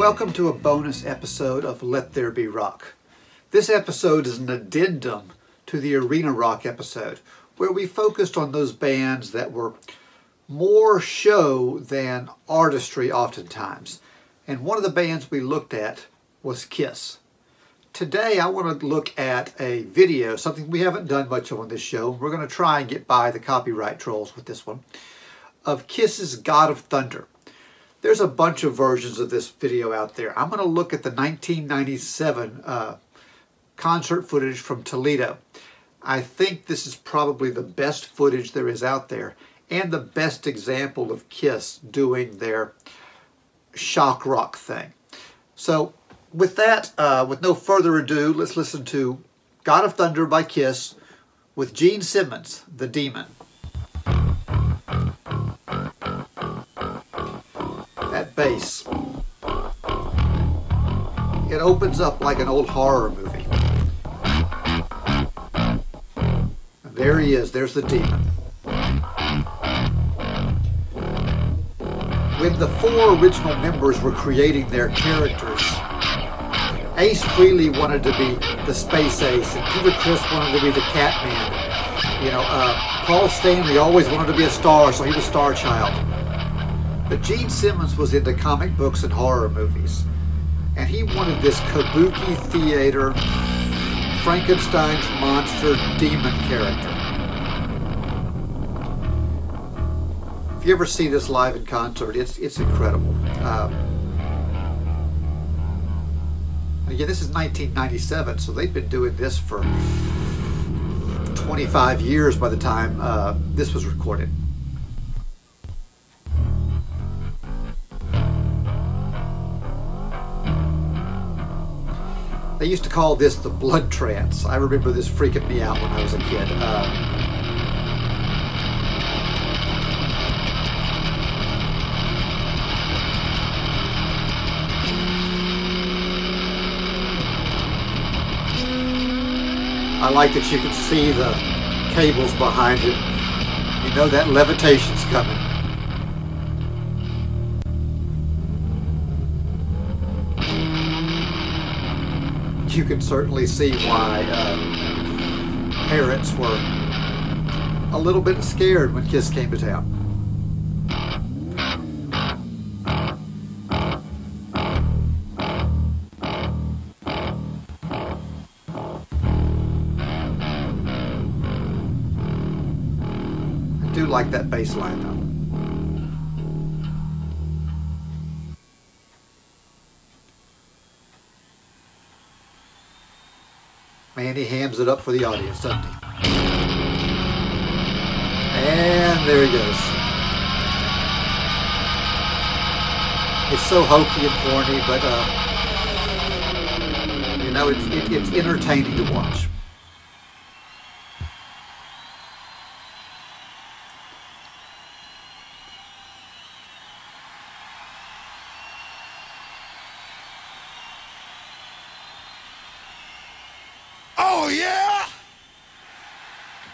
Welcome to a bonus episode of Let There Be Rock. This episode is an addendum to the Arena Rock episode, where we focused on those bands that were more show than artistry oftentimes. And one of the bands we looked at was Kiss. Today I want to look at a video, something we haven't done much of on this show. We're going to try and get by the copyright trolls with this one, of Kiss's God of Thunder. There's a bunch of versions of this video out there. I'm going to look at the 1997 uh, concert footage from Toledo. I think this is probably the best footage there is out there and the best example of Kiss doing their shock rock thing. So with that, uh, with no further ado, let's listen to God of Thunder by Kiss with Gene Simmons, the Demon. Bass. It opens up like an old horror movie. And there he is, there's the demon. When the four original members were creating their characters, Ace Frehley wanted to be the Space Ace, and Peter Criss wanted to be the Catman. You know, uh, Paul Stanley always wanted to be a star, so he was Star Child. But Gene Simmons was into comic books and horror movies, and he wanted this kabuki theater, Frankenstein's monster demon character. If you ever see this live in concert, it's it's incredible. Um, Again, this is 1997, so they've been doing this for 25 years by the time uh, this was recorded. They used to call this the blood trance. I remember this freaking me out when I was a kid. Uh, I like that you can see the cables behind it. You know that levitation's coming. You can certainly see why uh, parents were a little bit scared when Kiss came to town. I do like that bass line though. He hams it up for the audience, doesn't he? And there he goes. It's so hokey and corny, but uh, you know, it's, it, it's entertaining to watch. Oh, yeah!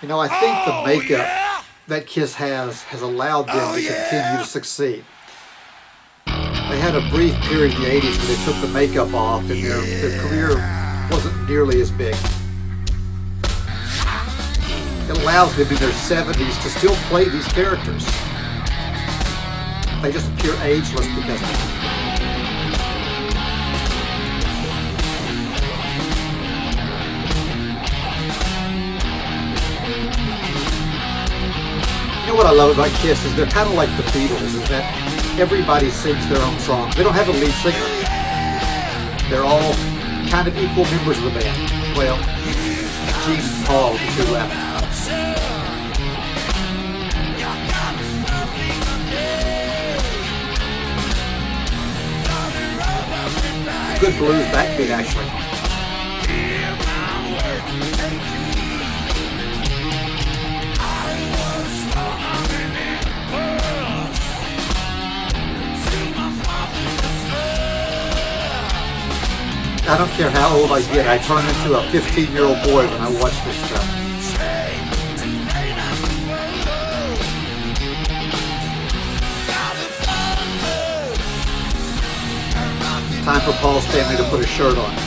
You know, I think Oh, the makeup yeah! that Kiss has has allowed them Oh, to yeah! continue to succeed. They had a brief period in the 80s where they took the makeup off and their, their career wasn't nearly as big. It allows them in their 70s to still play these characters. They just appear ageless because You know what I love about Kiss is they're kind of like the Beatles, is that everybody sings their own songs. They don't have a lead singer. They're all kind of equal members of the band. Well, Gene Paul, the two left. Good blues backbeat, actually. I don't care how old I get, I turn into a 15 year old boy when I watch this stuff. Time for Paul Stanley to put a shirt on.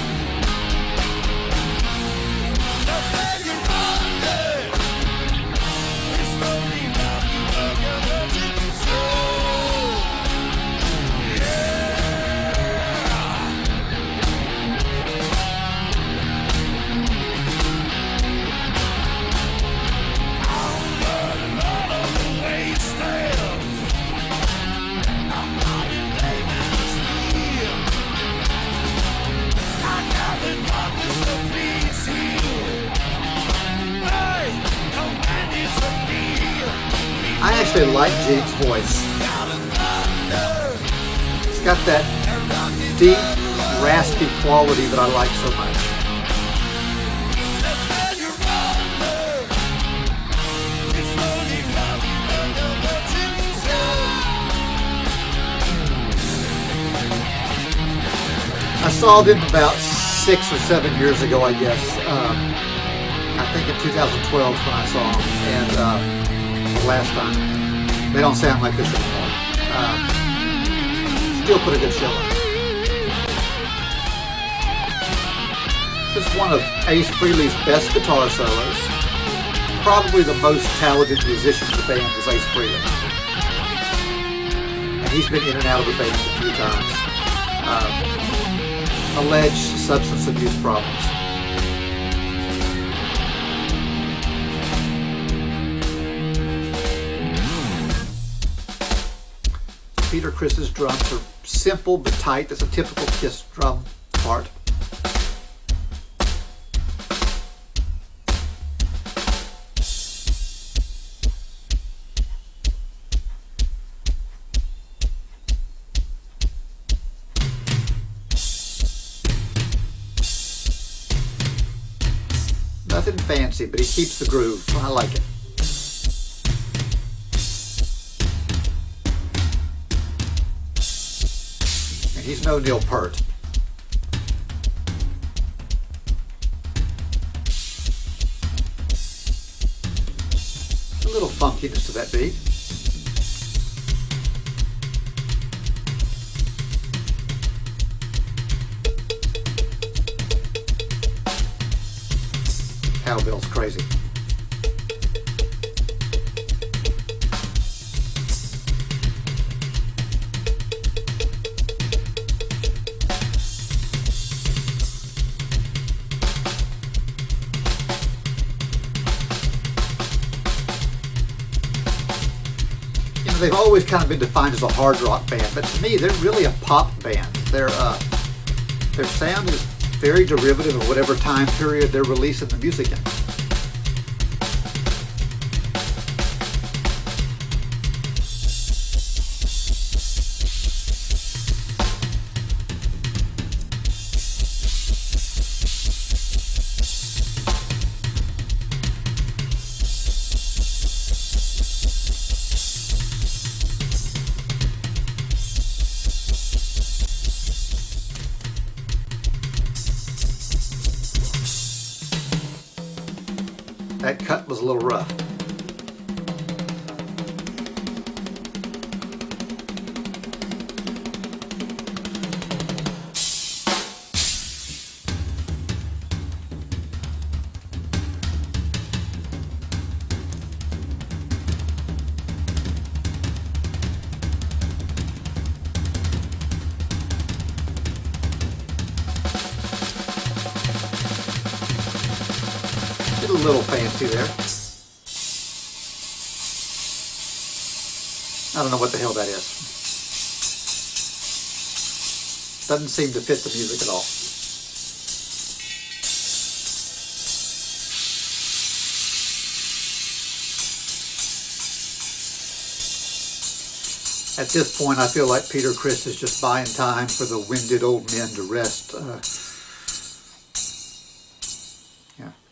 Voice. It's got that deep, raspy quality that I like so much. I saw them about six or seven years ago, I guess. Um, I think in 2012 when I saw them, and uh, last time. They don't sound like this anymore. Um, still put a good show on. This is one of Ace Frehley's best guitar solos. Probably the most talented musician in the band is Ace Frehley. And he's been in and out of the band a few times. Um, alleged substance abuse problems. Peter Criss's drums are simple but tight. That's a typical Kiss drum part. Nothing fancy, but he keeps the groove. I like it. He's no Neil Peart. A little funkiness to that beat. Cowbell's crazy. They've always kind of been defined as a hard rock band, but to me, they're really a pop band. Their uh, their sound is very derivative of whatever time period they're releasing the music in. A little fancy there. I don't know what the hell that is. Doesn't seem to fit the music at all. At this point, I feel like Peter Criss is just buying time for the winded old men to rest. Uh,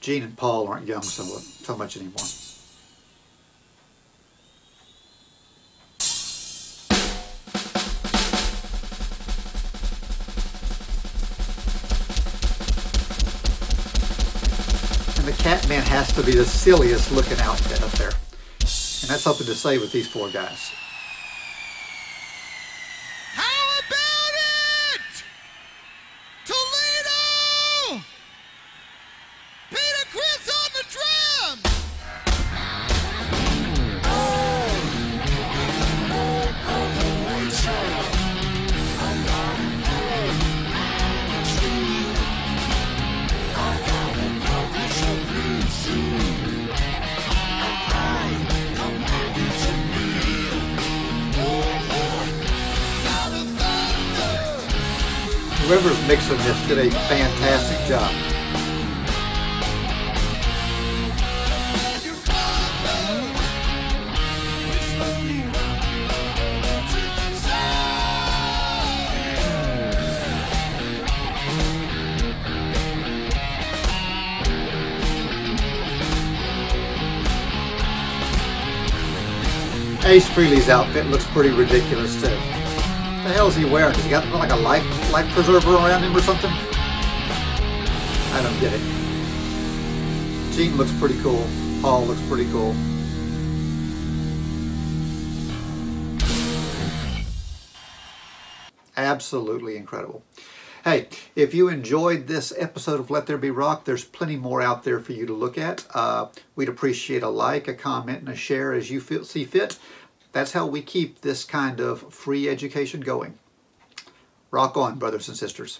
Gene and Paul aren't young so, so much anymore. And the Catman has to be the silliest looking outfit up there. And that's something to say with these four guys. Whoever's mixing this did a fantastic job. Ace Frehley's outfit looks pretty ridiculous too. The hell is he wearing? Has he got like a life life preserver around him or something? I don't get it. Gene looks pretty cool. Paul looks pretty cool. Absolutely incredible. Hey, if you enjoyed this episode of Let There Be Rock, there's plenty more out there for you to look at. Uh, we'd appreciate a like, a comment, and a share as you feel, see fit. That's how we keep this kind of free education going. Rock on, brothers and sisters.